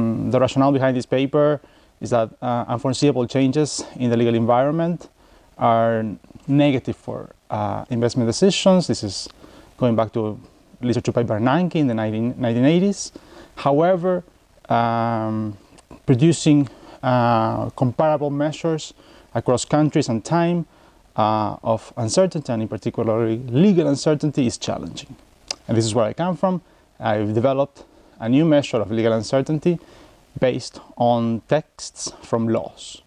Um, the rationale behind this paper is that uh, unforeseeable changes in the legal environment are negative for uh, investment decisions. This is going back to literature by Bernanke in the 19, 1980s. However, um, producing uh, comparable measures across countries and time uh, of uncertainty, and in particular legal uncertainty, is challenging. And this is where I come from. I've developed a new measure of legal uncertainty based on texts from laws.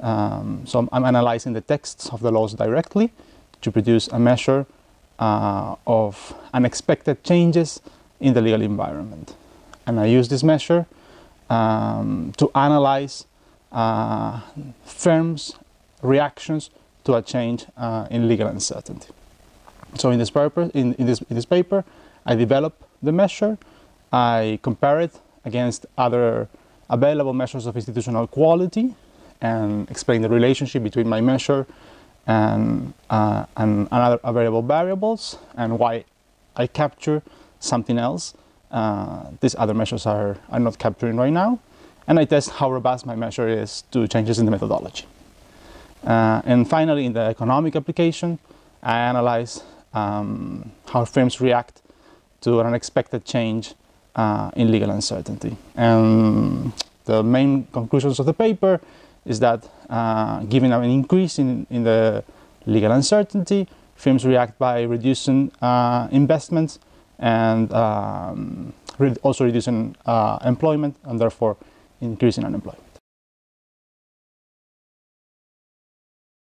Um, so I'm analyzing the texts of the laws directly to produce a measure uh, of unexpected changes in the legal environment. And I use this measure um, to analyze uh, firms' reactions to a change uh, in legal uncertainty. So in this, paper, in, in, this, in this paper, I develop the measure, I compare it against other available measures of institutional quality and explain the relationship between my measure and, uh, and other available variables and why I capture something else uh, these other measures are, are not capturing right now. And I test how robust my measure is to changes in the methodology. Uh, and finally, in the economic application, I analyze um, how firms react to an unexpected change uh, in legal uncertainty. And the main conclusions of the paper is that uh, given an increase in, in the legal uncertainty, firms react by reducing uh, investments and um, also reducing uh, employment and therefore increasing unemployment.